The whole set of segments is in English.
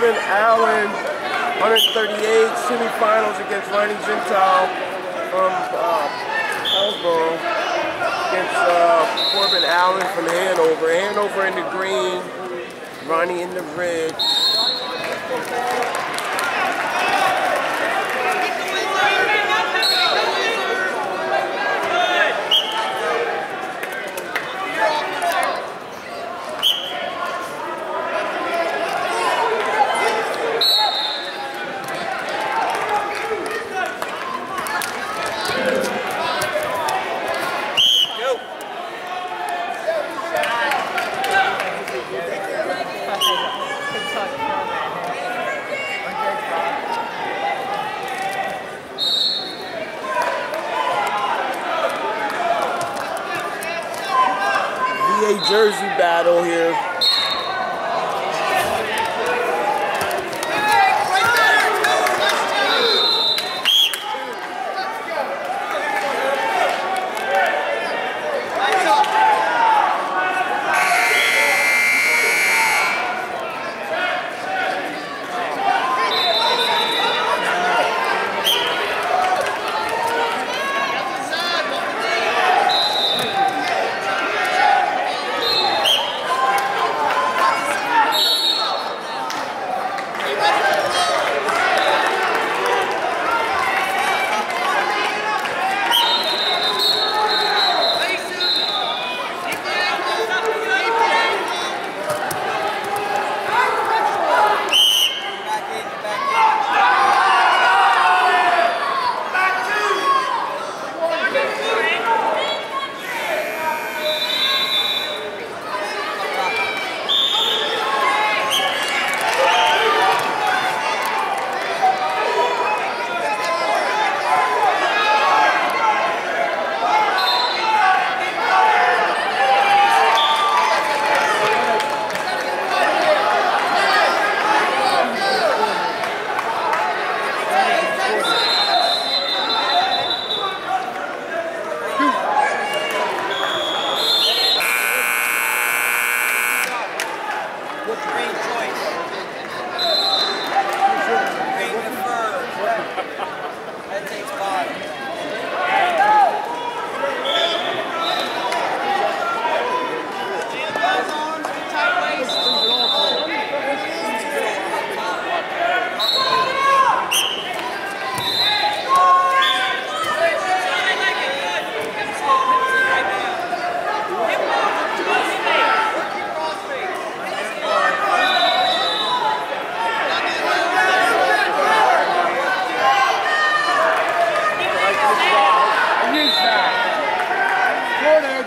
Corbin Allen, 138 semifinals against Ronnie Gentile from uh, Hillsborough against uh, Corbin Allen from Hanover. Hanover in the green, Ronnie in the red. VA jersey battle here.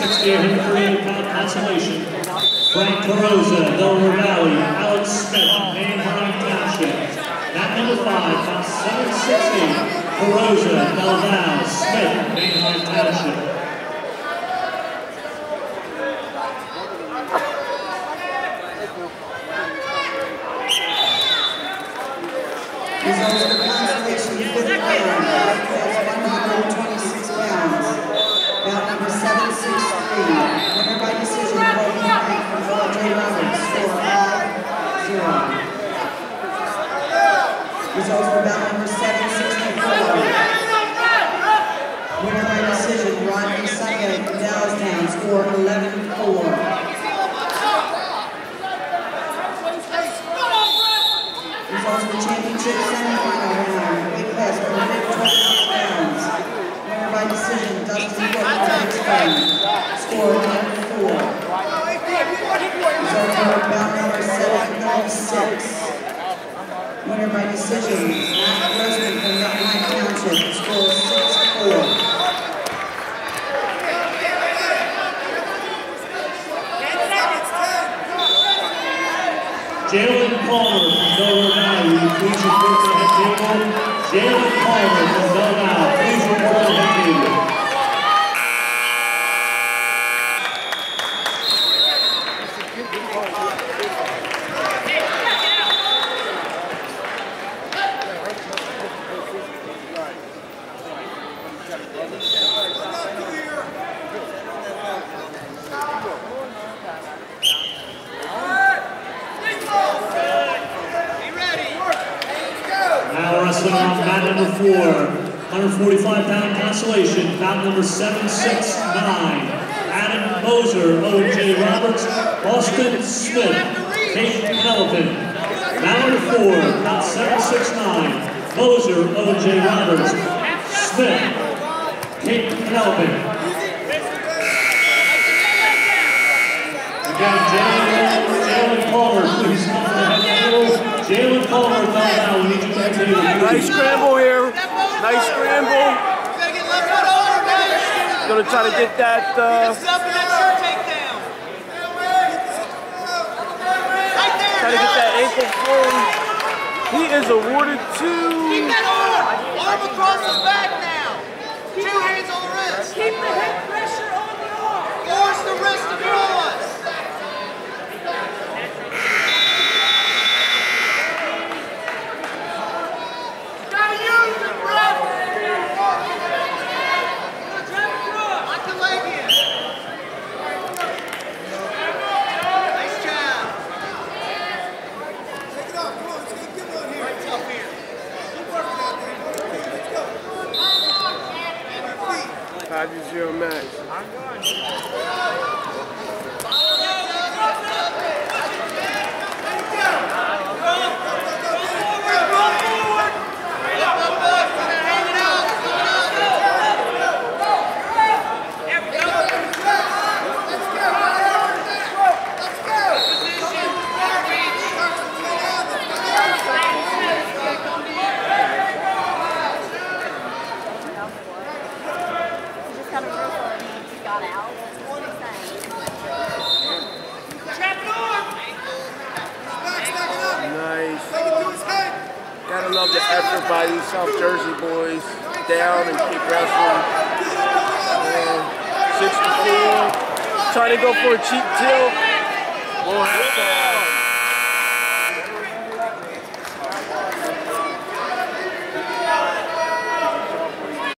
about 760, 103 pound consolation. Frank Carosa, Delaware Valley, Alex Smith, Manheim Township. Mat number five, about 760, Carosa, Delval, Smith, Manheim Township. Winner by decision, Rodney Sullivan, Downtown, score 11-4. Responsible Championship semifinal winner, weight class 126 pounds. Winner by decision, Dustin Cook, Alex score 11-4. Result for bout number six. Winner by decision, Matt Grossman from Nutmine Township, score 6 Jalen Palmer from will please report to the table? Jalen Palmer from Valley, please report to the head table. Mat number four, 145 pound consolation, bout number 769. Adam Moser, O.J. Roberts, Austin Smith, Kate Penelope. Mat number four, bout 769. Moser, O.J. Roberts, Smith, Kate Penelope. Again, Jalen Palmer, please come to the head table. Jalen Palmer, come down, we need you back to you. Nice scramble here. Nice scramble. Gotta get left foot over, man. Gonna try to get that. Uh, Step in that shirt takedown. Right there, try to get that ankle full. He is awarded Keep two. that arm. Arm across his back now. Two hands on the wrist. Keep the head 5 to 0 match. These South Jersey boys. Down and keep wrestling. Six to. Trying to go for a cheap tilt. Won't.